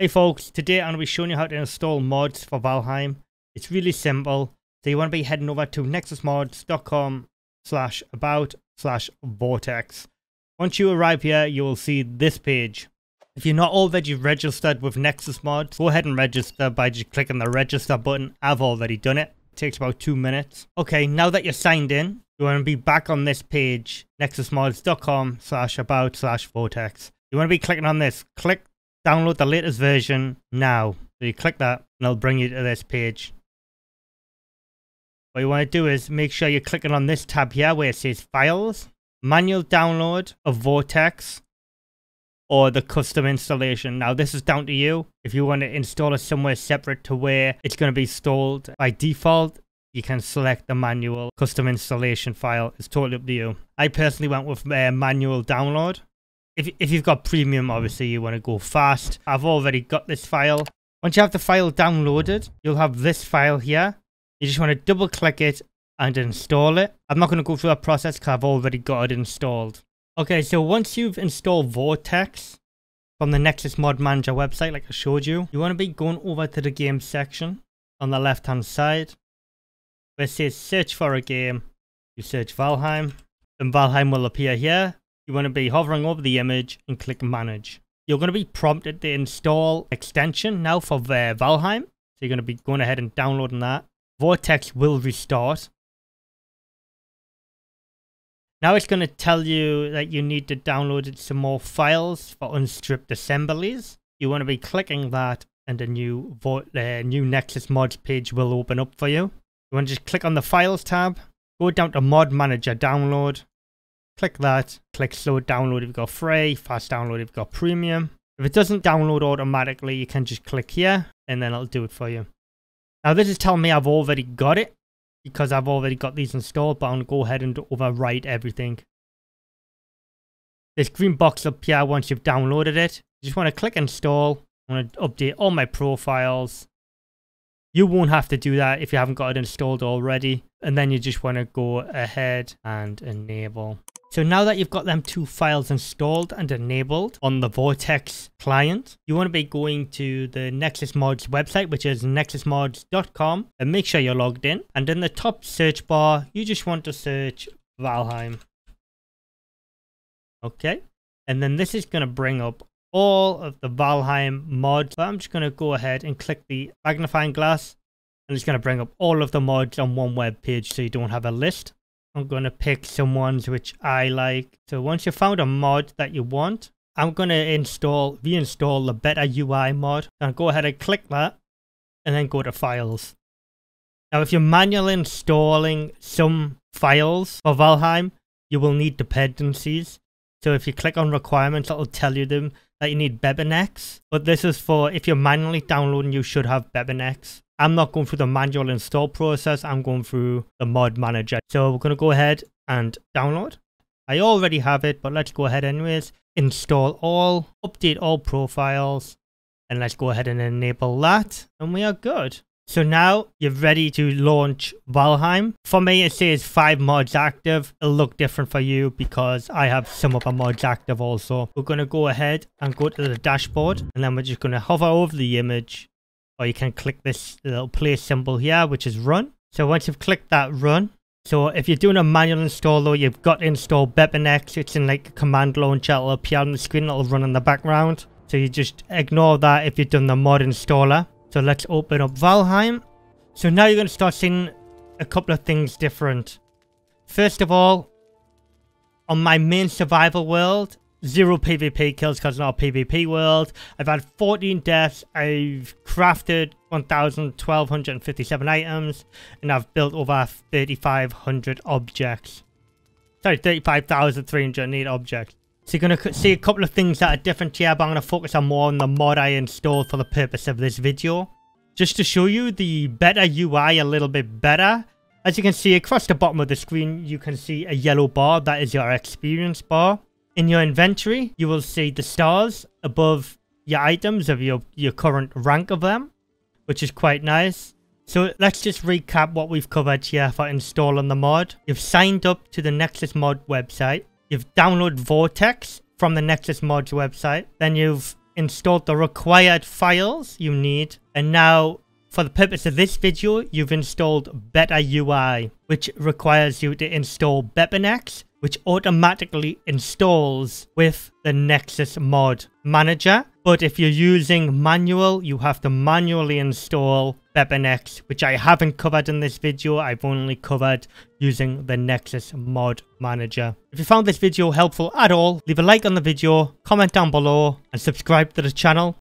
Hey folks, today I'm going to be showing you how to install mods for Valheim. It's really simple. So you want to be heading over to nexusmods.com slash about slash vortex. Once you arrive here, you will see this page. If you're not already registered with Nexus Mods, go ahead and register by just clicking the register button. I've already done it. It takes about two minutes. Okay, now that you're signed in, you want to be back on this page, nexusmods.com slash about slash vortex. You want to be clicking on this. Click download the latest version now. So you click that and it'll bring you to this page. What you want to do is make sure you're clicking on this tab here where it says files, manual download of Vortex, or the custom installation. Now this is down to you. If you want to install it somewhere separate to where it's going to be installed by default, you can select the manual custom installation file. It's totally up to you. I personally went with uh, manual download if, if you've got premium, obviously you want to go fast. I've already got this file. Once you have the file downloaded, you'll have this file here. You just want to double click it and install it. I'm not going to go through that process because I've already got it installed. Okay, so once you've installed Vortex from the Nexus Mod Manager website, like I showed you, you want to be going over to the game section on the left hand side where it says search for a game. You search Valheim, and Valheim will appear here you want to be hovering over the image and click manage. You're going to be prompted to install extension now for uh, Valheim. So you're going to be going ahead and downloading that. Vortex will restart. Now it's going to tell you that you need to download some more files for unstripped assemblies. You want to be clicking that and a new, uh, new Nexus mods page will open up for you. You want to just click on the files tab, go down to mod manager download, click that, click slow download if you've got free, fast download if you've got premium. If it doesn't download automatically, you can just click here and then it'll do it for you. Now this is telling me I've already got it because I've already got these installed, but I'm going to go ahead and overwrite everything. This green box up here, once you've downloaded it, you just want to click install. I want to update all my profiles. You won't have to do that if you haven't got it installed already. And then you just want to go ahead and enable. So now that you've got them two files installed and enabled on the Vortex client, you want to be going to the Nexus Mods website, which is nexusmods.com, and make sure you're logged in. And in the top search bar, you just want to search Valheim. Okay. And then this is going to bring up all of the Valheim mods. So I'm just going to go ahead and click the magnifying glass. And it's going to bring up all of the mods on one web page so you don't have a list. I'm going to pick some ones which I like. So once you found a mod that you want, I'm going to install, reinstall the Better UI mod. Now go ahead and click that and then go to files. Now if you're manually installing some files for Valheim, you will need dependencies. So if you click on requirements, it'll tell you them that you need BepInEx. But this is for if you're manually downloading, you should have BepInEx. I'm not going through the manual install process. I'm going through the mod manager. So we're going to go ahead and download. I already have it, but let's go ahead anyways. Install all, update all profiles, and let's go ahead and enable that. And we are good. So now you're ready to launch Valheim. For me, it says five mods active. It'll look different for you because I have some of the mods active also. We're going to go ahead and go to the dashboard and then we're just going to hover over the image or you can click this little play symbol here, which is run. So once you've clicked that run, so if you're doing a manual install though, you've got to install BepInEx. It's in like a command launcher. It'll appear on the screen. It'll run in the background. So you just ignore that if you've done the mod installer. So let's open up Valheim. So now you're going to start seeing a couple of things different. First of all, on my main survival world, zero PvP kills because it's not a PvP world. I've had 14 deaths. I've crafted 1,1257 items. And I've built over 3,500 objects. Sorry, 35,308 objects. So you're going to see a couple of things that are different here, but I'm going to focus on more on the mod I installed for the purpose of this video. Just to show you the better UI a little bit better. As you can see across the bottom of the screen, you can see a yellow bar. That is your experience bar. In your inventory, you will see the stars above your items of your, your current rank of them, which is quite nice. So let's just recap what we've covered here for installing the mod. You've signed up to the Nexus mod website. You've downloaded Vortex from the Nexus Mods website. Then you've installed the required files you need. And now, for the purpose of this video, you've installed Better UI, which requires you to install Bepinex, which automatically installs with the Nexus mod manager. But if you're using manual, you have to manually install Bepinex, which I haven't covered in this video. I've only covered using the Nexus mod manager. If you found this video helpful at all, leave a like on the video, comment down below, and subscribe to the channel.